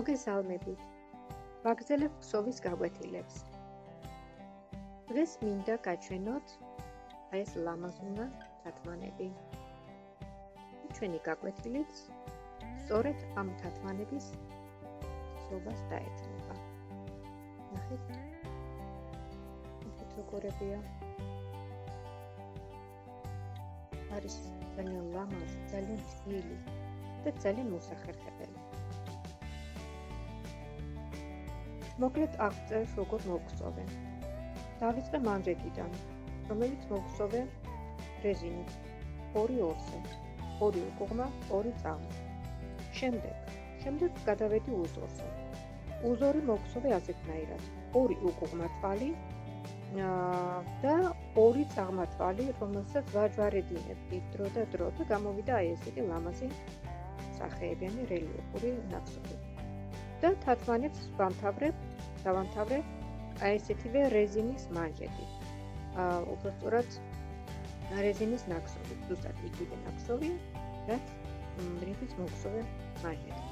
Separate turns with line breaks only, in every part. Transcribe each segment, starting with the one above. მოგესალმებით. ვაგზელებ ხსოვის გაკვეთილებს. დღეს მინდა გაჩვენოთ ეს ლამაზუნა თათმანები. ჩვენი გაკვეთილიც სწორედ ამ თათმანების ხსოვას დაეთმობა. ნახეთ. ფოტო კორებია. არის ძალიან ლამაზი, ძალიან თბილი და ძალიან მოსახერხებელი. მოკლედ აღწერს როგორ მოგწოვენ. დავიწყე მანდრეკიდან, რომელიც მოგწოვენ რეზინით 2-2-ზე. 2 უკუღმა 2 წამ. შემდეგ, შემდეგ გადავედი უზორზე. უზორი მოგწოვე ასეთნაირად. 2 უკუღმა წვალი და 2 წამა წვალი, რომელსაც ვაჯვარედინებდი დრო და დრო და გამოვიდა აი ესეთი ლამაზი სახეებიანი რელიეფური ნაკვთები. და თათვანებს ვამთავრებ დავანთავე აი ესეთივე რეზინის მანჟეტი. აა უბრალოდ რეზინის ნაკსოვი, ზუსტად იგივე ნაკსოვი, რაც რეზინის მოქსოვი მანჟეტი.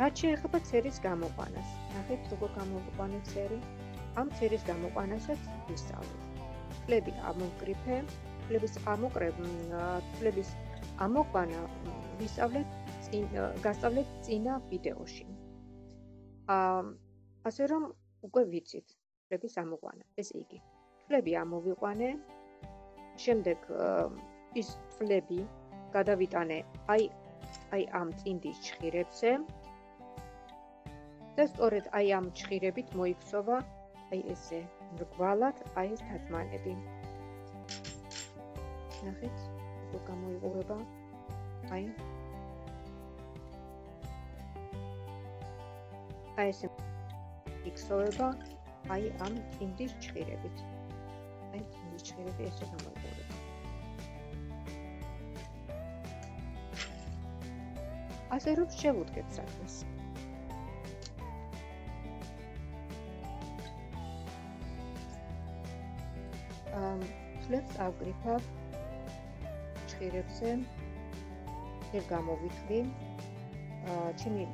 რა შეიძლება ცერის გამოყანას? ნახეთ როგორ გამოყვანეთ ცერი. ამ ცერის გამოყანასაც ვისწავლით. კლები ამოკრიფე, კლების ამოკრებ, კლების ამოყვანა ვისწავლეთ წინ გასწავლეთ წინა ვიდეოში. აა ასე რომ უკვე ვიცით ფლების ამოყვანა ესე იგი ფლები ამოვიყვანე შემდეგ ის ფლები გადავიტანე აი აი ამ წინდის ჭხირებზე და სწორედ აი ამ ჭხირებით მოიქცოვა აი ესე რგვალად აი ეს თათმანები ნახეთ თუ გამოიყურება აი აი ესე იქსოვება აი ამ ინდის ჭირებით. აი ინდის ჭირები ესე გამოიყურება. ასე რომ შევუდგეთ საქმეს. ამ ფლებს აგრიფა ჭირებზე ერ გამოვიწვი ჩემი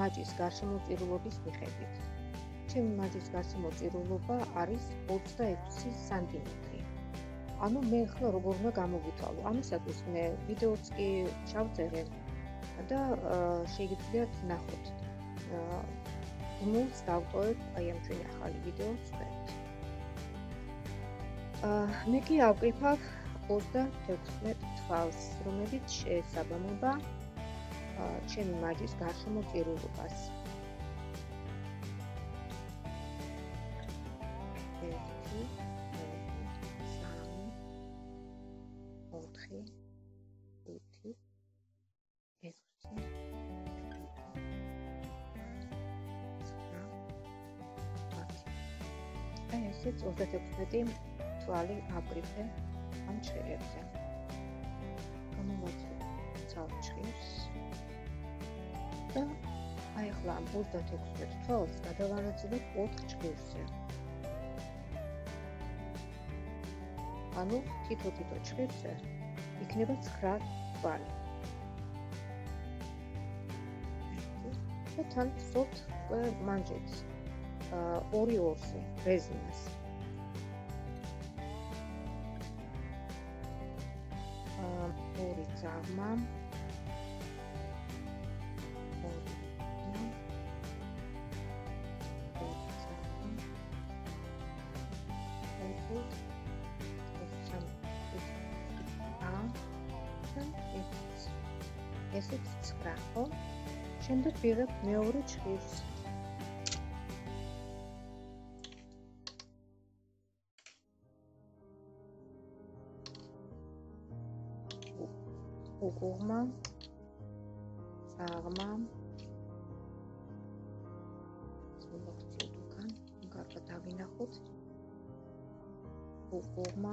მაჭის გარშემო პირულობის მიხედვით. ჩემი მაძის გასმო წირულობა არის 26 სანტიმეტრი. ანუ მე ხლა როგორ უნდა გამოგვითვალო? ამისათვის მე ვიდეოც კი ჩავწერე და შეგიძლია ვნახოთ. მულს დავტოვებ აი ამ ჩვენი ახალი ვიდეოს წერეთ. აა მე კი ავკრიფავ 26 თვალს, რომელიც შეესაბამება ჩემი მაძის გასმო წირულობას. მეტი თვალი აკრიფე ამ ჩხერებზე. გამომაცხი ძალ ჩხერს. და აი ახლა ამ 36 თვალს გადავანაწილებ 4 ჩხერზე. ანუ თითო-თითო ჩხერზე იქნება 9 თვალი. და თან ვსოთ მანჯეთს. აა 2-2 ბეზნას. ამა ესეც 9 ხო? შემდეგ ვიღებ მეორე ჭრილს. გუღმა აღმა ზოგადად უკან უკან გადავინახოთ გუღმა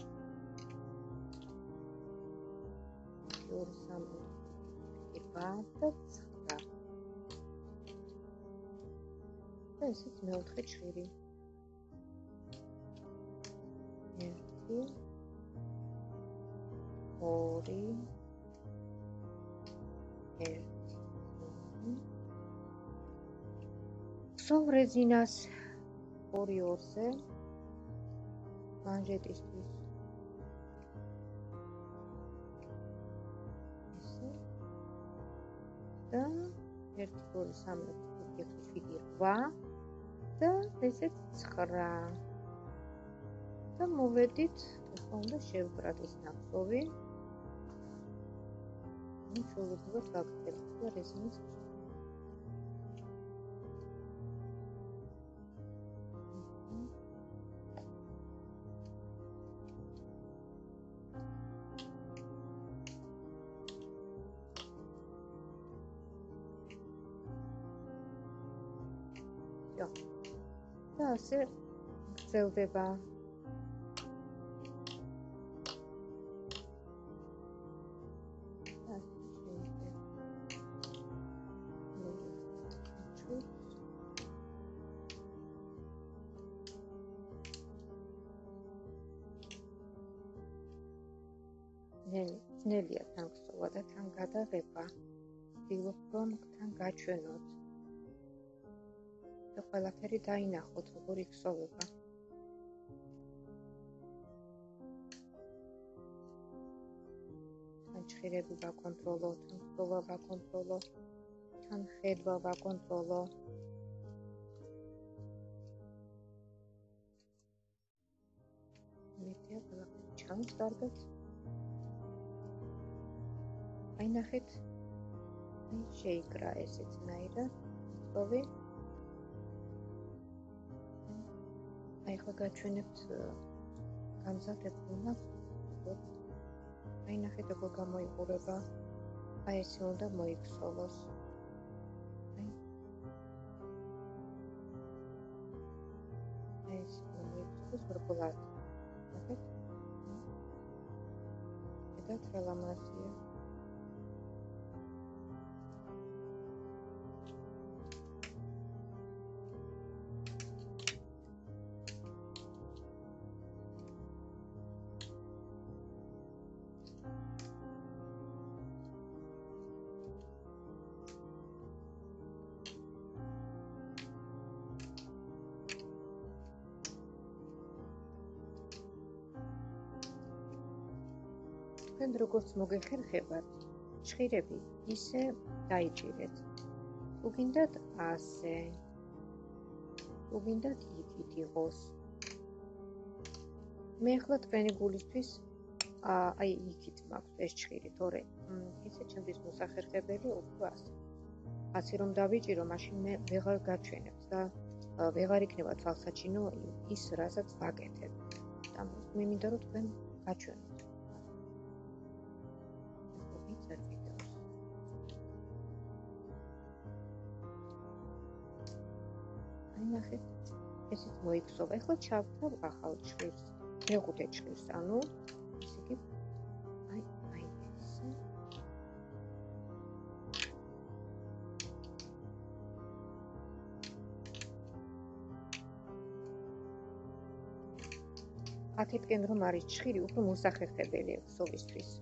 სამი ება და ცხრა და ესეც მეოთხე ჩვირი ერთი ორი ერთი სულ რეზინას ორი ორზე მანჟეტისთვის და 1,2,3,4,5,6,7 და ესე 9. და მოведით, ახლა უნდა შევკრათოს ნახტოვი. ნიშნულობა გაგკეთდა რეზონანსში. ასე გრძელდება. ნელია თან ხსოვა და თან გადაღება. ვილოქ რომ თან გაჩვენოთ. და ყველაფერი დაინახოთ, როგორი ხსოვება. ჩხერები ვაკონტროლო, თვალ ვაკონტროლო, თან ხედვა ვაკონტროლო. მეტია ყველაფერი ჩანს დარგაც. აი ნახეთ. შეიკრა ესეც ნაირად. ხოვე აი ხო გაჩვენებთ э, გამზადებულნა აი ნახეთ როგორ გამოიყურება აი ეს უნდა მოიქსოვოს აი ეს მოიქსოვოს პროპოზალი ნახეთ ეგეთ რამაზი თქვენ როგორც მოგეხერხებათ, შხირები ისე დაიჭირეთ. უგინდათ ასე. უგინდათ იქით იყოს. მე ხოლმე თქვენი გულისთვის აი იქით მაქვს ეს შხირი, თორე ესე ჩემთვის მოსახერხებელი უფრო ასე. ასე რომ დავიჭირო, მაშინ მე ვეღარ გაჩვენებ და ვეღარ იქნება თვალსაჩინო ის, რასაც ვაკეთებ. და მე მინდა რომ თქვენ გაჩვენოთ. ნახეთ. ესეც მოიქსოვა. ახლა ჩავთავ ახალ ჩვილს. მეხუთე ჩვილს, ანუ ესე იგი აი, აი ეს. აქეთკენ რომ არის ჩხირი, უფრო მოსახერხებელია ხსოვისთვის.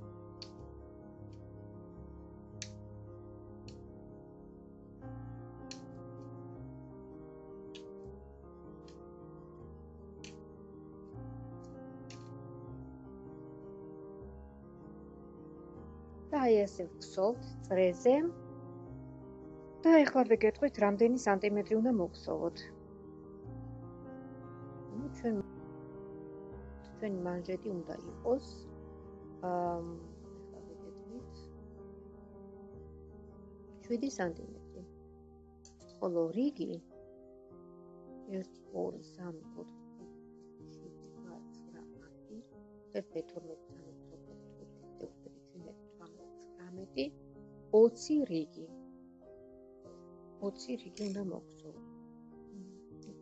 ასე ვქსოვთ წრეზე. და ახლა ვეკეთყვით, რამდენი სანტიმეტრი უნდა მოვქსოვოთ. ну ჩვენ ჩვენ მანჯეტი უნდა იყოს. აა ახლა ვეკეთვით. 7 სანტიმეტრი. ხოლო რიგი 1 2 3 4 5 6 7 8 9 10 11 12 13 14 15 16 17 18 19 პროცენტი 20 რიგი 20 რიგი უნდა მოგცო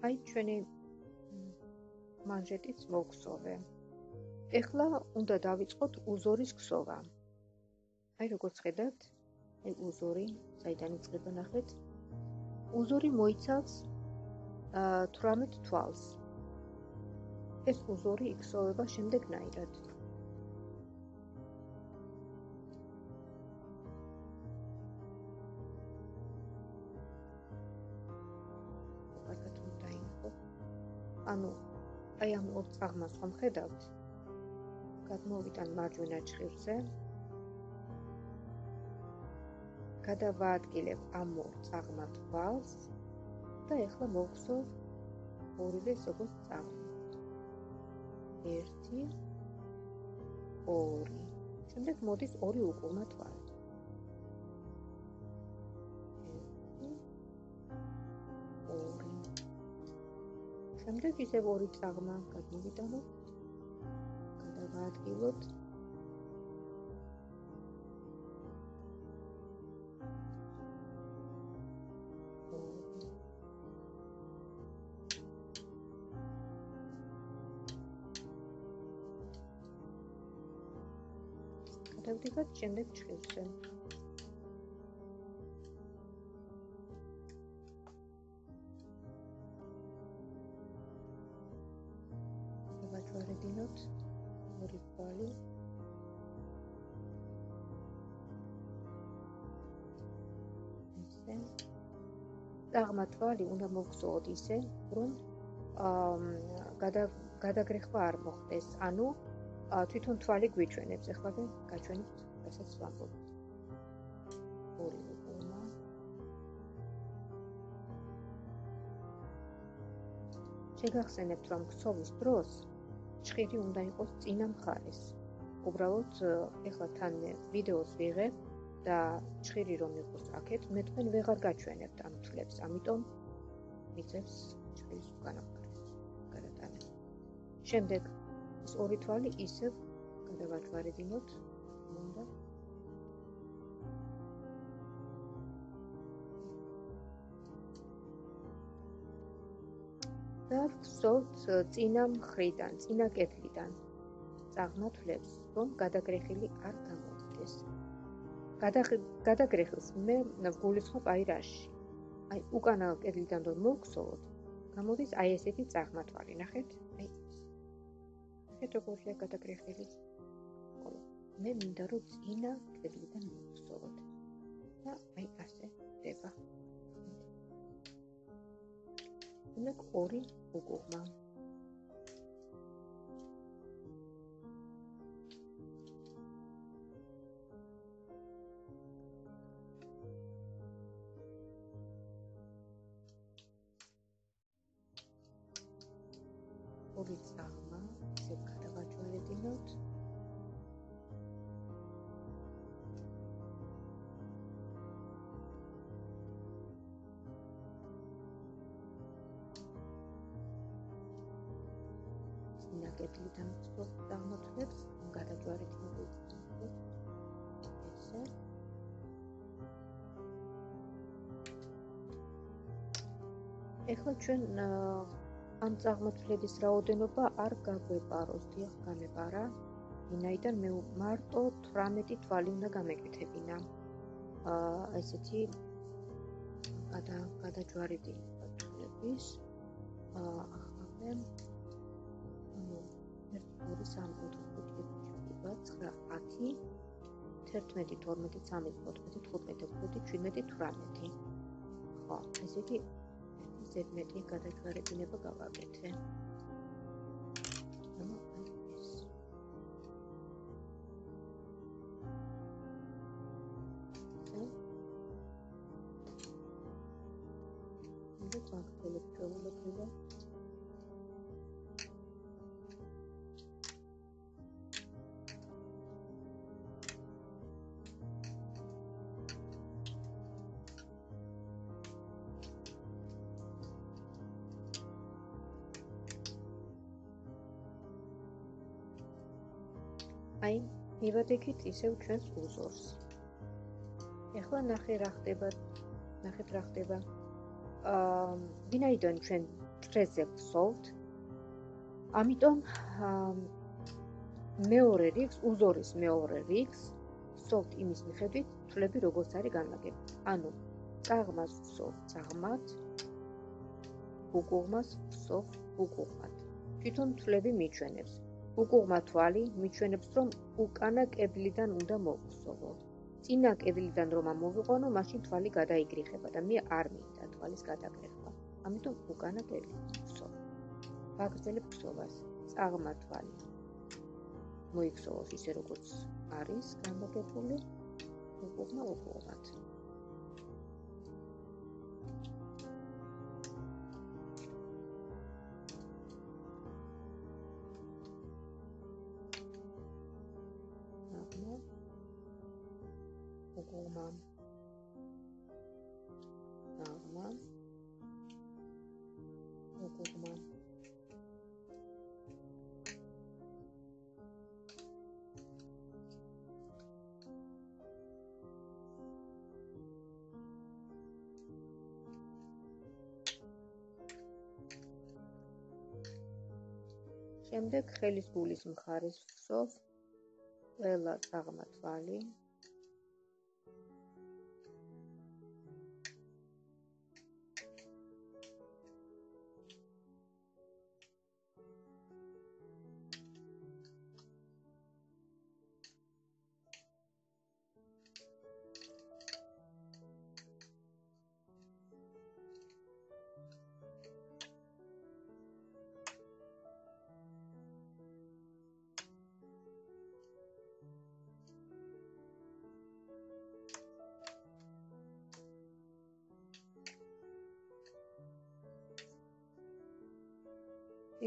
აი ჩვენი მანჟეტიც მოგცოვე ეხლა უნდა დავიწყოთ უზორის ქსოვა აი როგორ შედათ აი უზორი საიდან იწყება ნახეთ უზორი მოიცავს 18 თვალს ეს უზორი იქსოვება შემდეგნაირად ანუ აი ამ ორ წაღმას ხომ ხედავთ? გადმოვიტან მარჯვენა ჭირზე. გადავაადგილებ ამ ორ წაღმას ვალს და ეხლა მოვხსო ორივე სოფოს წაღმა. 1 2 შემდეგ მოდის ორი უკუმა თვალი. შემდეგ ისევ ორი წაღმა გადმოვიტანო.
გადავაადგილოთ.
გადავდივართ შემდეგ ჭრილზე. აღმა თვალი უნდა მოგზოოთ ისე, რომ აა გადაგრეხვა არ მოხდეს. ანუ თვითონ თვალი გვიჩვენებს, ახლა კი გაჩვენებთ, ასეც ვამბობთ.
ორი ყომა.
შეგახსენებთ, რომ ქცოვის დროს ჭირი უნდა იყოს წინა მხარეს. უბრალოდ ეხლა თან ვიდეოს ვიღებ და ჭირი რომ იყოს აქეთ, მე თქვენ ვეღარ გაჩვენებთ ამ ფლებს, ამიტომ მიწევს ჭირის უკანაფარეს. გადატანე. შემდეგ ეს ორი თვალი ისევ გადავაჯვარედინოთ. მუნდა და ვწოვთ წინა მხრიდან, წინა კეთლიდან. წაღმა თვლებს, რომ გადაგრეხილი არ გამოდგეს. გადაგრეხილს მე გულისხმობ აი რაში. აი უკანა კედლიდან რომ მოვხსოვოთ, გამოდის აი ესეთი წაღმართვარი, ნახეთ? აი. ხეთო გულია გადაგრეხილი. ხოლო მე მინდა რომ წინა კედლიდან მოვხსოვოთ. და აი ასე დება. უნდა ორი უკუღმა. ახლა ჩვენ ამ წარმოთვლების რაოდენობა არ გაგვეპაროს, დიახ, განეპარა. ვინაიდან მე მარტო 18 თვალი უნდა გამეკეთებინა. აა ესეთი ადა გადაჯვარედი წვლების აა ახლა მე 1 2 3 4 5 6 7 8 11 12 13 14 15 16 17 18. ხო, ესე იგი ზედმეტი გადაგარებინება გავაკეთე. ანუ აი, ნივადეგით ისევ ჩვენს უზორს. ეხლა ნახე რა ხდება, ნახეთ რა ხდება. აა, ვინაიდან ჩვენ წრეზე ვსოვთ? ამიტომ აა მეორე რიგს, უზორის მეორე რიგს ვსოვთ იმის მიხედვით, თვლები როგორც არის განლაგები. ანუ წაღმას ვსოვთ, წაღმათ. გუგუღმას ვსოვთ, გუგუღმათ. თვითონ თვლები მიჩვენებს. უკუღმა თვალი მიჩვენებს, რომ უკანა კებლიდან უნდა მოხსოვო. წინა კებლიდან რომ ამოვიყვანო, მაშინ თვალი გადაიგრიხება და მე არ მინდა თვალის გადაგრიხვა. ამიტომ უკანა კებლი მოხსოვ. ვაგრძელებ ხსოვას, წაღმა თვალი. მოიხსოვოს ისე როგორც არის გამოგებული. უკუღმა უკუღმა თვალი. შემდეგ ხელის გულის მხარეს ვხსოვ ყველა წაღმა თვალი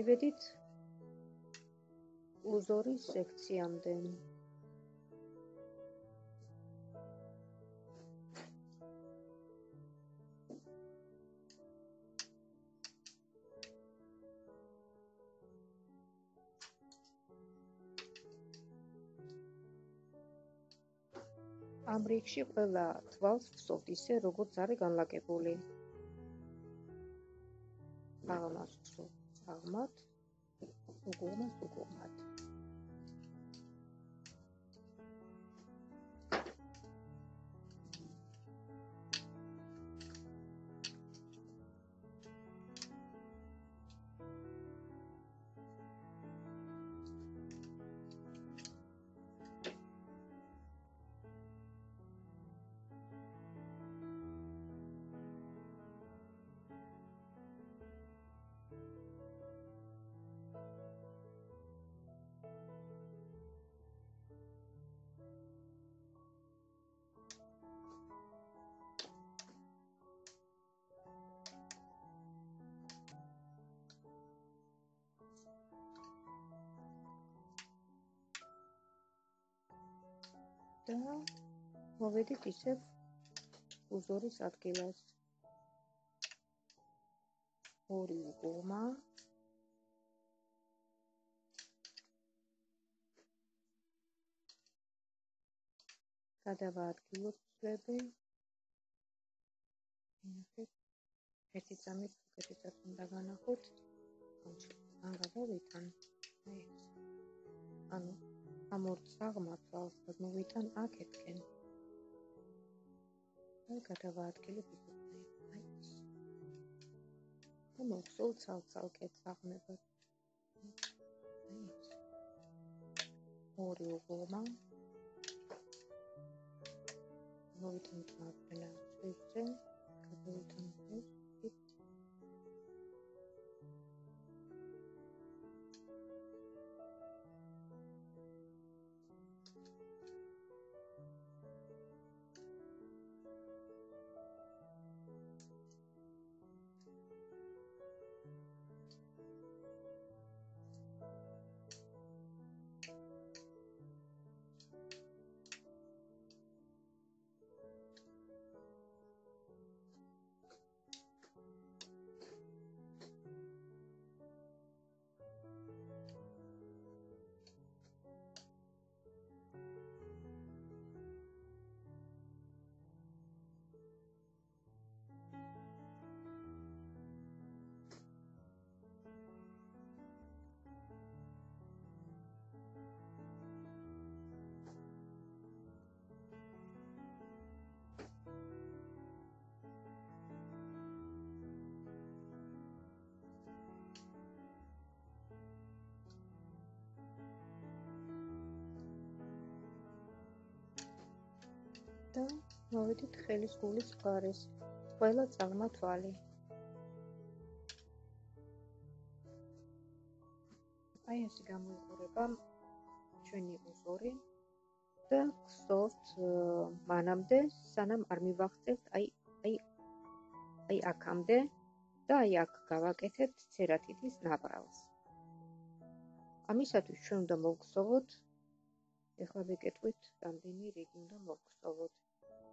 მივედით უზორის სექციამდე. ამ რიგში ყველა თვალს ვსოვთ ისე, როგორც არის განლაგებული. აღმოსავლეთ აღმართ უგულმოსუგულად და მოведით ისე უზორის ადგილას ორი გომა გადავა ადგილობები ერთი სამი კეთილად უნდა განახოთ ან გადავითან აი ანუ ამორცაღმართავს და მოვიტან აქეთკენ. და გადავაადგილებ ის აიც. და მოხსულ ცალცალკეთ აღნებად. ორი უღომა. მოვიტან აღნებად.
შეიძლება გადავიტანოთ
და მოვედით ხელისგულის ყარეს. ყველა წალმა თვალი. აი ეს გამოიყურება ჩვენი უზორი და გსოთ მანამდე სანამ არ მივახწევთ აი აი აი აქამდე და აი აქ გავაკეთეთ ცერათიტის ნაპრალს. ამისათვის ჩვენ უნდა მოგხსოვოთ ეხლა მეკეთვით რამდენი რიგი უნდა მოგხსოვოთ.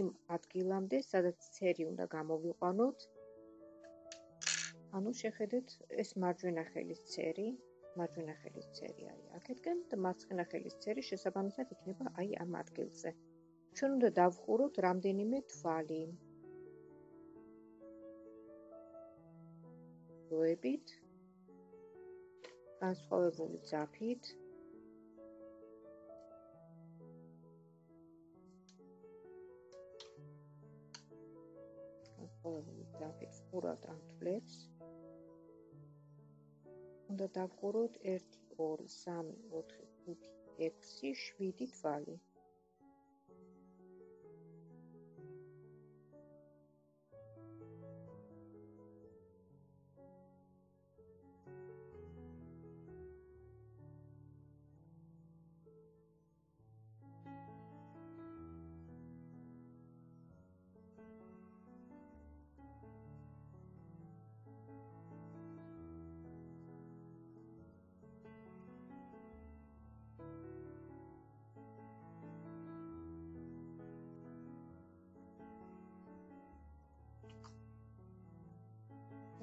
იმ ადგილამდე, სადაც ცერი უნდა გამოვიყვანოთ. ანუ შეხედეთ ეს მარჯვენა ხელის ცერი, მარჯვენა ხელის ცერი არის აქეთკენ და მარცხენა ხელის ცერი შესაბამისად იქნება აი ამ ადგილზე. ჩვენ უნდა დავხუროთ რამდენიმე თვალი. ვოებით განსხვავებული ძაფით 1 2 ყოველი გრაფიკს ყურავთ ამ თვლებს. უნდა დაგკუროთ 1 2 3 4 5 6 7 თვალი.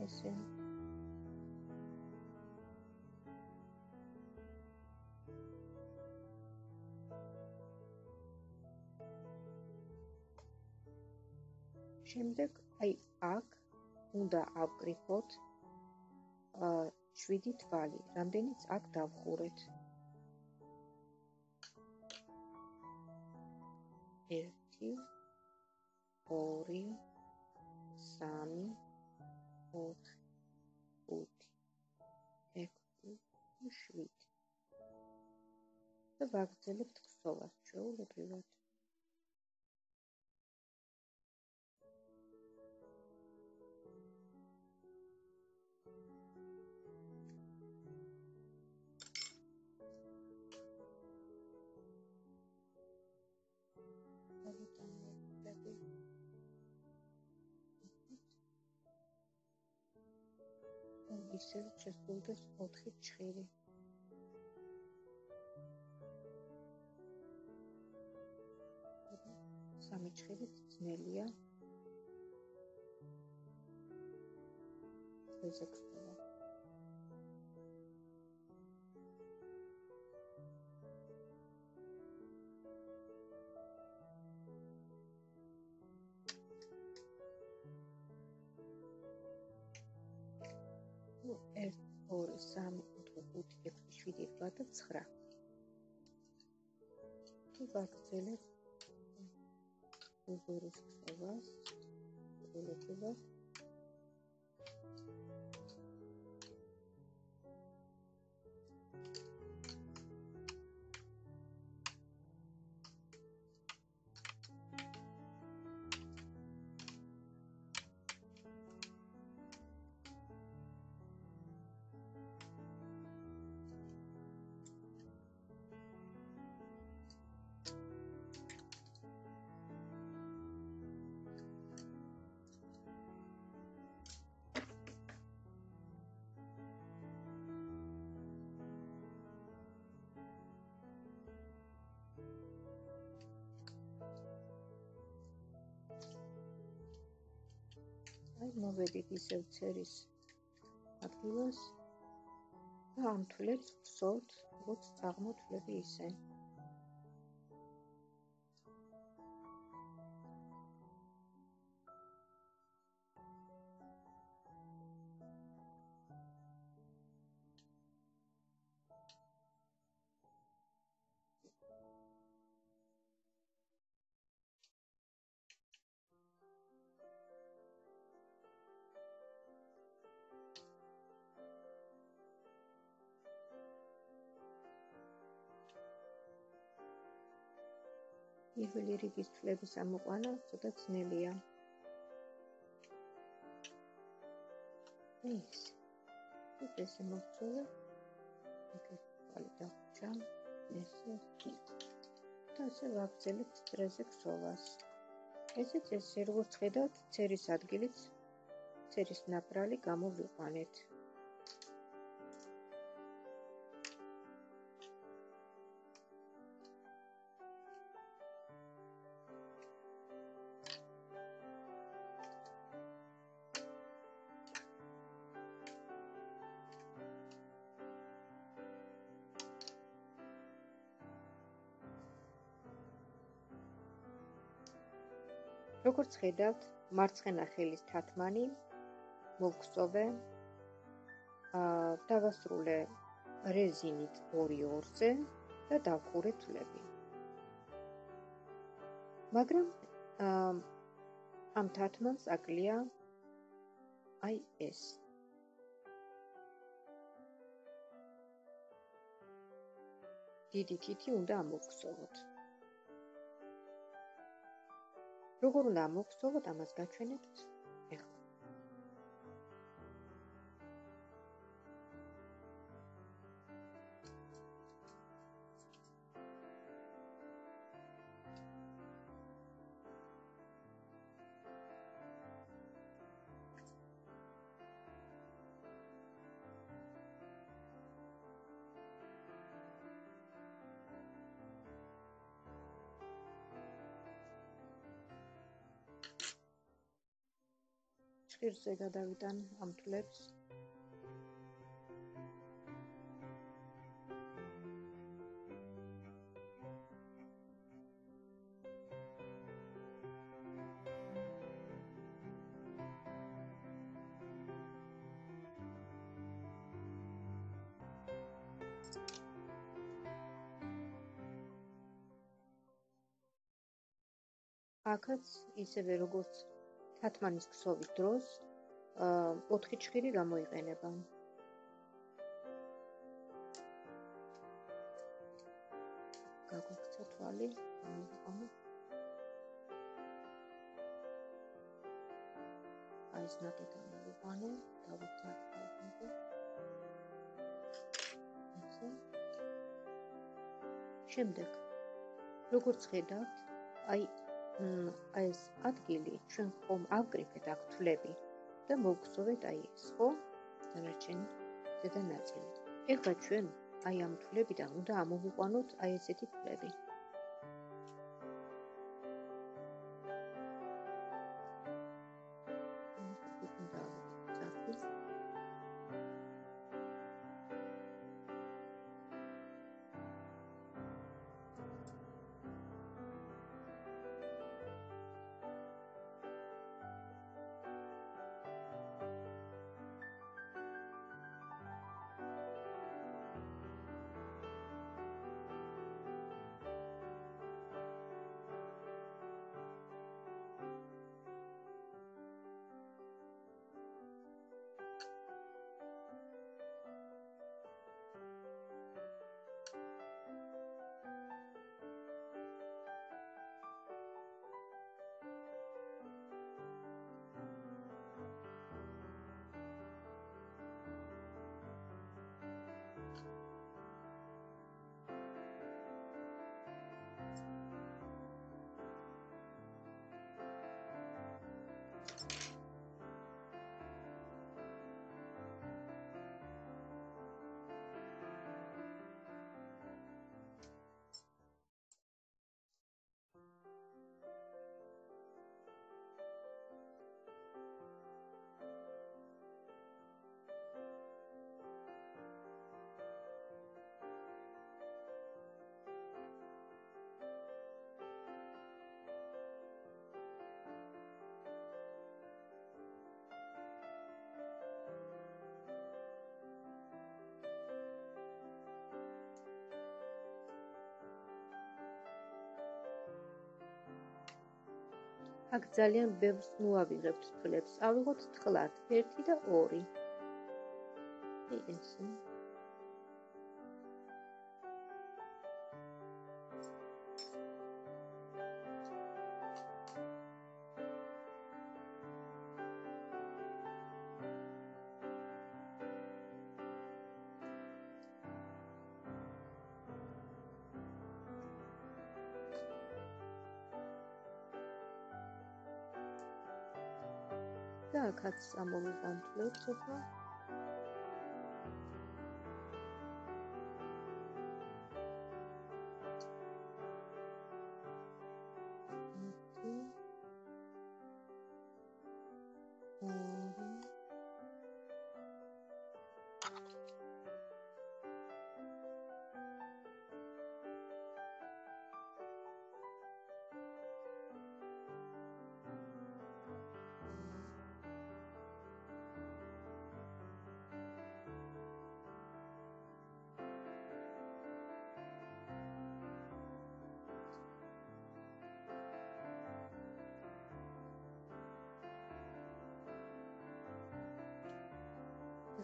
ესე შემდეგ აი აქ უნდა აკრიფოთ აა 7 თვალი, რამდენიც აქ დავხურეთ. 1 2 3 4 ხოთ 5 6 7 და ვაგრძელებთ ხსოვას ჩვეულებრივად სიცოცხლის გულდეს 4 ჩხირი. სამი ჩხირი ძნელია. ეს ექვსი 9 თუ გაგრძელებ უბრუნდება ელექტრონს აი მოვედით ისე წერის ადგილას და ამ თვლებს ვსოთ, როგორც წაღმოთვლები ისე. ნებელი რიგის ცვლების ამოყვანა ცოტა ძნელია. ეს ეს მოხდა. ეგრე ყალიბდა ჩამ ეს და ასე ვაგრძელებ სტრესზე ქსოვას. ესეც ეს როგორც ხედავთ, წერის ადგილიც წერის ნაპრალი გამოვიყვანეთ. ხედავთ მარცხენა ხელის თათმანი მოგწოვე აა დავასრულე რეზინით 2-2-ზე და დავყურე თლები. მაგრამ აა ამ თათმანს აკლია აი ეს დიდი თითი უნდა მოგწოვოთ. როგორ უნდა მოგხსოვოთ ამას გაჩვენებთ? პირზე გადავიდან ამ თლებს აქაც ისევე როგორც თათმანის ქსოვის დროს 4 ჩხირი გამოიყენება. გაგვიქცა თვალი. აი ეს ნატეკები ვიყანე, დავუტარებ. შემდეგ როგორც ხედავთ, აი აი ეს ადგილი ჩვენ ხომ აგკრიფეთ აქ თვლები და მოგწოვეთ აი ეს ხო? დანარჩენ ზედა ნაწილი. ეხლა ჩვენ აი ამ თვლებიდან უნდა ამოვიყვანოთ აი ესეთი თვლები. 1 აქ ძალიან ბევრს მოავიღებთ ფლებს. ავიღოთ თხლად 1 და 2. ესე. აქაც ამ მომენტამდე ხება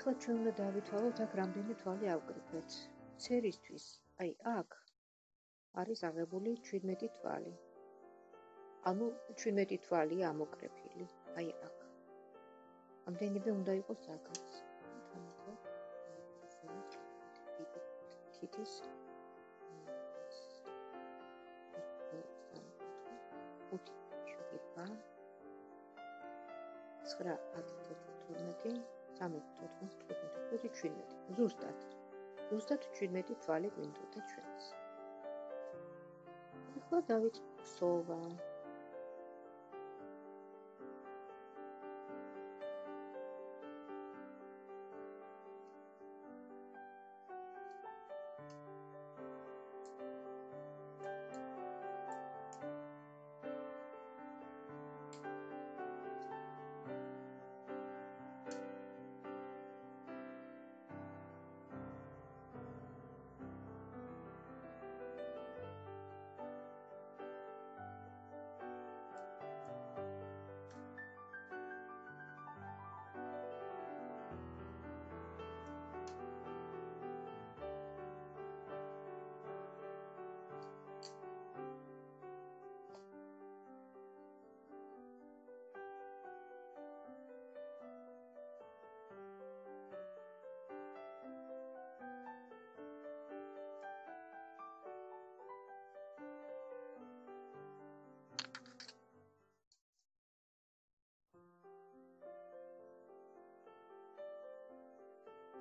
ახლა ჩვენ უნდა დავითვალოთ აქ რამდენი თვალი ავკრიფეთ. ცერისთვის, აი აქ არის აღებული 17 თვალი. ანუ 17 თვალი ამოკრეფილი, აი აქ. რამდენიმე უნდა იყოს აქაც. თითის 5 7 8 9 10 11 12 13 14 15 16 17 18 19 13.14.17. ზუსტად. ზუსტად 17 თვალი გვინდოდა ჩვენს. ახლა დავიწყოთ სწავლა.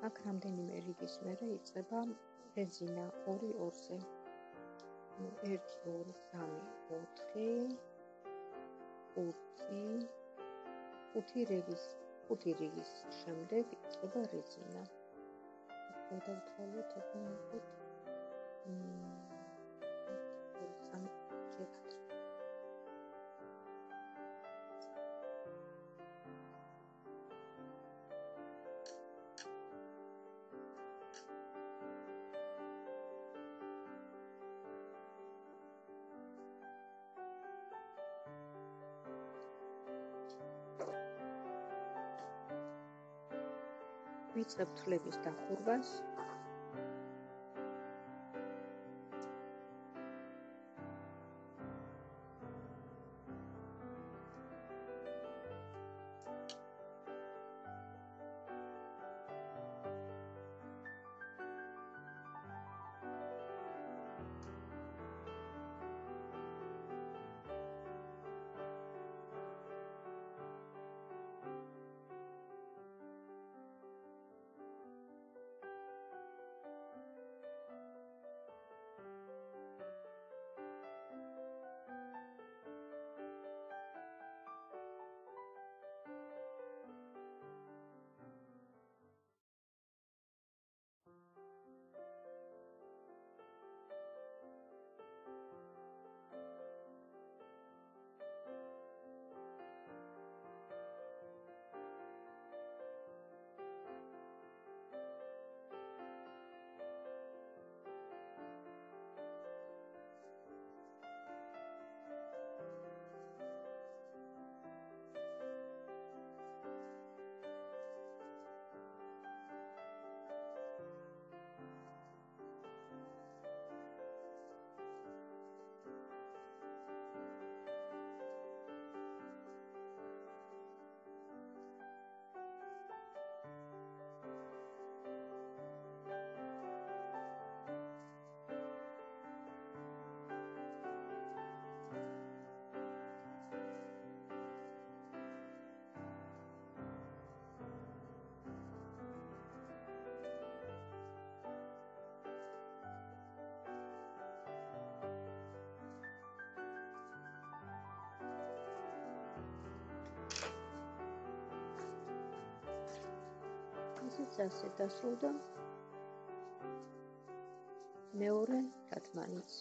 აქ რამდენიმე რიგის მერე იწება ბენზინა 2-2-ზე. 1-2-3-4-5-5 რიგის 5 რიგის შემდეგ იწება რეზინა. გადავთვალოთ ახლა 5 ვიწყებ თვლების დახურვას ისიც ასე დასრულდა მეორე თათმანიც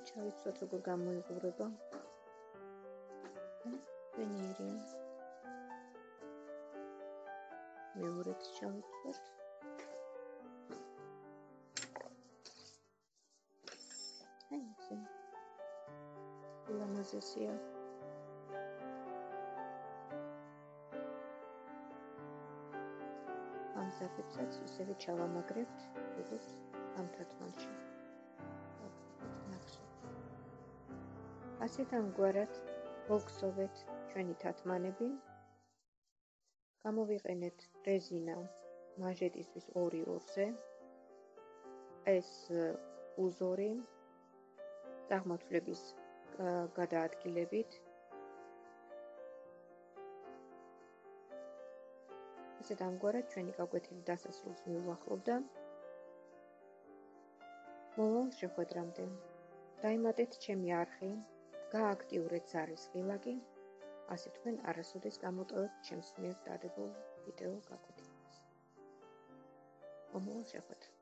უჩავით ცოტა როგორ გამოიყურება ვენერი მეორეც ჩავწერ აი ესე ლამაზესია ძაფებსაც ისევე ჩავამაგრებთ, როგორც ამ თათმანში. ასეთან გვარად მოგსოვეთ ჩვენი თათმანები. გამოვიყენეთ რეზინა მაჟეტისთვის 2-2-ზე. ეს უზორი წარმოთვლების გადაადგილებით 0.5 ასეთ ამგვარად ჩვენი გაკვეთილი დასასრულს მივუახლოვდა. მომავალ შეხვედრამდე. დაიმატეთ ჩემი არხი, გააქტიურეთ ზარის ღილაკი, ასე თქვენ არასოდეს გამოტოვებთ ჩემს მიერ დადებულ ვიდეო გაკვეთილს. მომავალ შეხვედრამდე.